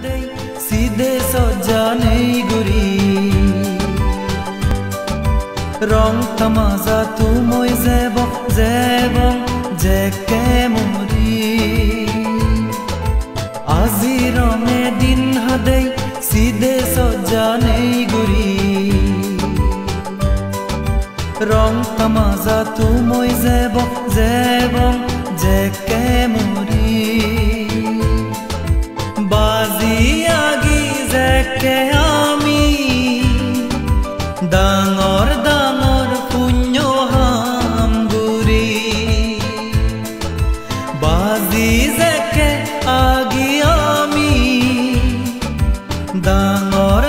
হাদেই সিধে সজ্জানেই গুরি রং তামাজা তুমই জেব জেব, JK মরি আজি রঙে দিন হাদেই, সিধে সজ্জানেই গুরি রং তামাজা তুমই জেব জেব বাজি আগি জেকে আমি। ডাঙৰ ডাঙৰ পুণ্য হামগুৰি। বাজি জেকে আগি আমি। ডাঙৰ